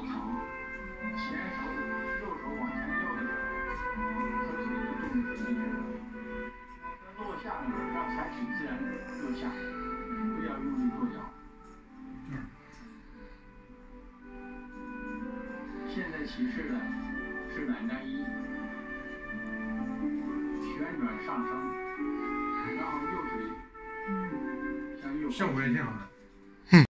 前手、右手往前吊一点，手肘的动作是这样的。在落下的时候要采取自然落下，不要用力跺脚。现在起势的是奶奶一，旋转上升，然后右腿向右。效果也挺好的。